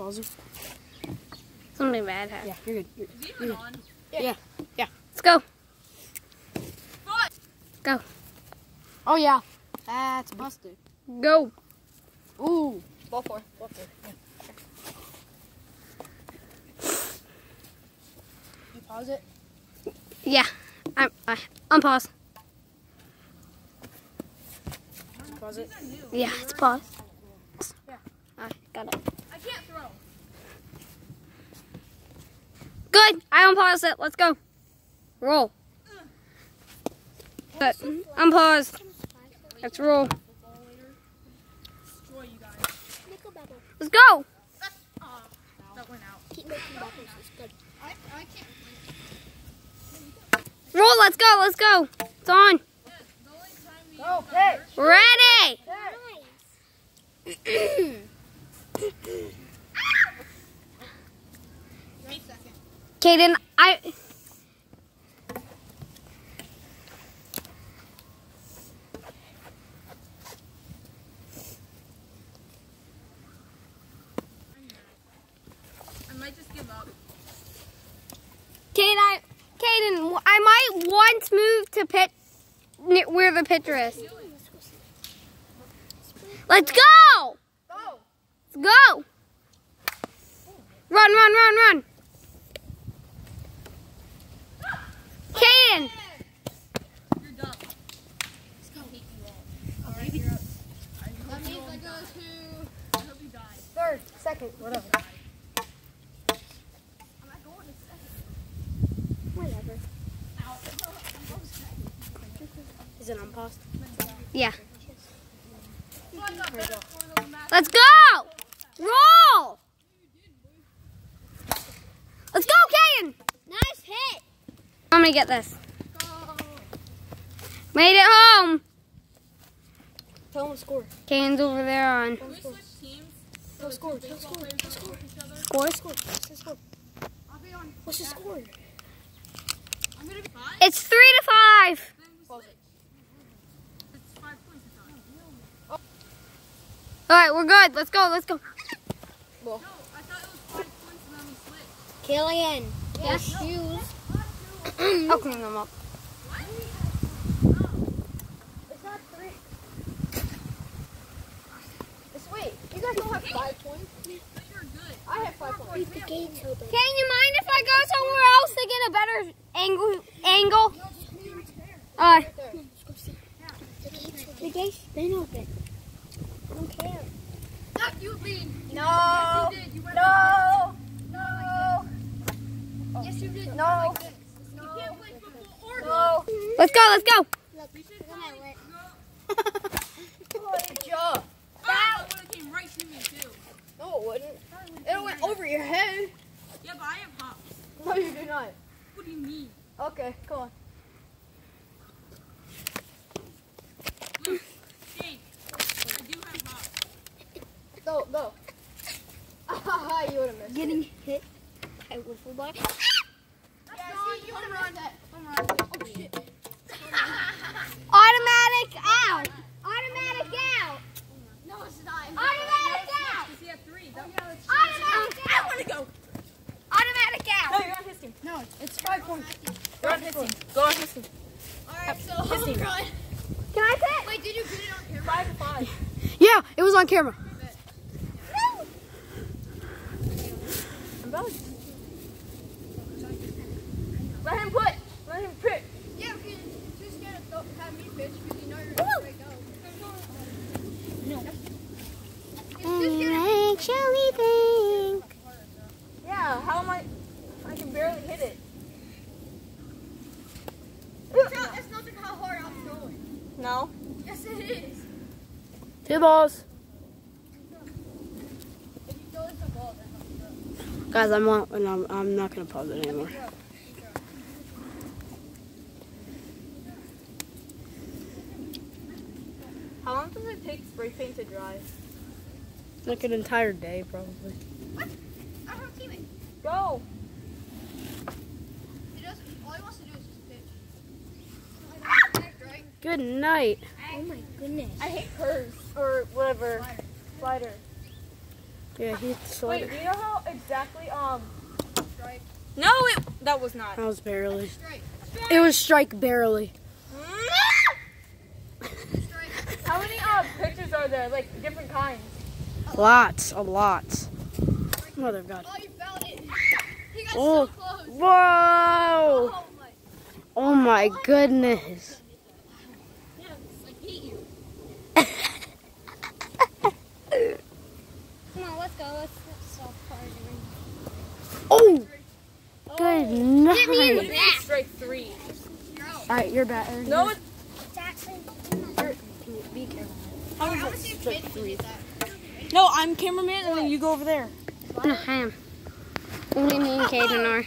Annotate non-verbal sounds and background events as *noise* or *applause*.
Pause it. Something bad happened. Yeah, you're good. You're, you're good. on? Yeah. yeah. Let's go. What? Go. Oh yeah. That's busted. Go. Ooh. Ball four. Ball four. Yeah. You pause it. Yeah. I'm I, I'm pause. Pause it. Yeah, it's pause. Yeah. I got it. I can't throw. Good. I unpause it. Let's go. Roll. But unpause. Let's roll. Football later. Destroy you guys. Nickel bubble. Let's go. Ah, that went out. Keep making bubbles. It's good. I, I can't. Roll. Let's go. Let's go. It's on. The only we Go, pitch. Ready. Wait a second. Kaden, I. Might just give up. Kaden, I. Kaden, I might once move to pit where the pitcher is. Let's go. Go. Let's go. Run, run, run, run. Kaden. You're done. Let's go. hate you all. Alright, you're up. That means I go to. I hope you die. Third. Second. Whatever. I'm not going to second. Whatever. Ow. I'm going second. Is it unpaused? Yeah. So I got better for the match. Let's go. Roll. Let's go, Kaden. Nice hit. I'm gonna get this. Go. Made it home. Tell him to score. Kaden's over there on. Can we switch teams? Tell the score. two Tell baseball score. players Tell don't score. know each other? Score. Score. What's the score? I'll be on. What's the score? I'm gonna be five. It's three to five. Then we Pause switch. It's five points. All right, we're good. Let's go. Let's go. No, I thought it was five points and then we switched. Killian. Yeah. Shoes. I'll clean them up. It's not three. It's wait. You guys don't have five points. But you're good. I have five points. Leave the gates open. Can you mind if I go somewhere else to get a better angle? Angle? Uh, Let's go. The gates open. The gates been open. I don't care. Not you, Bean. No. Yes, you did. You went No. No. Yes, you did. No. Like this. You can't play football or No. let's go. Let's go. Look, *laughs* We should look at my lip. Good job. Oh, that would have right to me too. No, it wouldn't. It went over your head. Yeah, but I have hops. No, you do not. What do you mean? Okay, come on. Luke, Jake, I do have hops. Go, go. Ah, you would have missed. Getting hit by wiffle ball. Yeah, see, you would have run that. Home run. Oh shit. *laughs* Automatic out. Automatic out. No, it's not. Automatic out. Because he had three. That, Automatic I out. want to go. Automatic No, out. you're on his team. No, it's five on his. Go on his. Alright, so His. Can I sit? Wait, did you get it on camera? Five to five. Yeah, it was on camera. I'm valid. Let him put. Let him pick. Yeah, because you're too scared to throw- have me pitch because you know you're going to break out. Makes you think. Yeah, how am I? I can barely hit it. It's not, it's nothing how hard I'm throwing. No. Yes, it is. Two balls. If you throw it the ball, then I'll throw. Guys, I'm not. I'm, I'm not gonna pause it anymore. How long does it take spray paint to dry? Like an entire day, probably. What? I have a teammate. Go. He does, all he wants to do is just pitch. Right? Good night. Oh my goodness. I hate curves or whatever. Slider. Yeah, he's hit the Wait, slider. do you know how exactly um? No, it that was not. That was barely. Strike. It was strike barely. How many uh pitches are there? Like different kinds. Lots, a lot. Mother of God. Oh, you found it. He got Oh. so close. Whoa! Oh my. Oh my goodness. Yeah, it's like beat you. Come on, let's go. Let's, let's stop arguing. Oh! Good Hit me in night. Strike three. Alright, you're back. No, it's Be careful. how I is want it to see if strike Kid can three? get that. No, I'm cameraman, and then you go over there. No, I am. Only me and Kaden are.